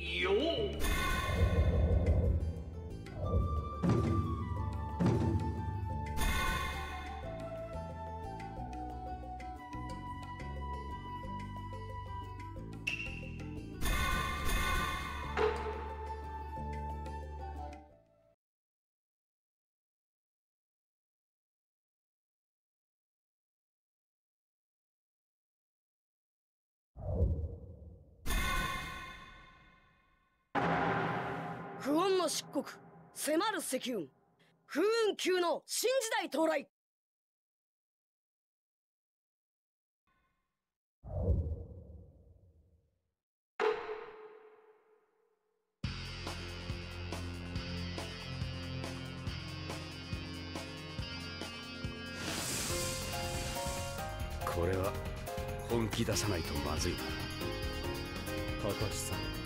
よ不穏の漆黒迫る石雲風雲級の新時代到来。これは本気出さないとまずいな。高橋さん。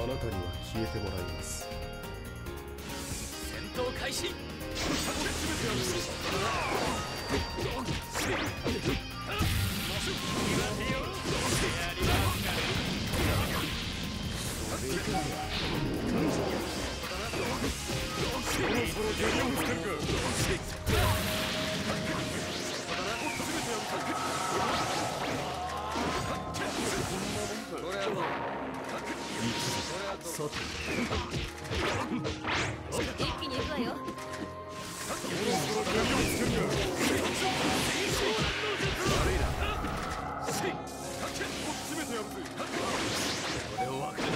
あなたには消えてもらいます。戦闘開始。さて一気に行くわよオー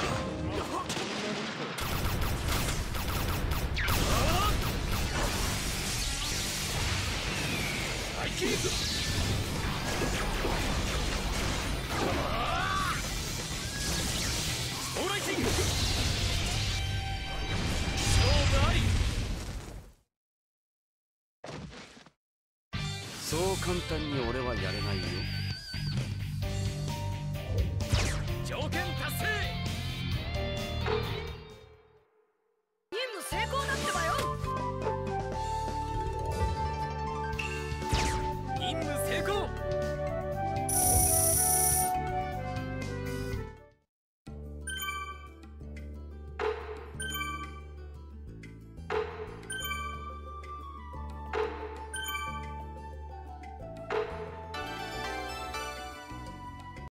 そう簡単に俺はやれないよ。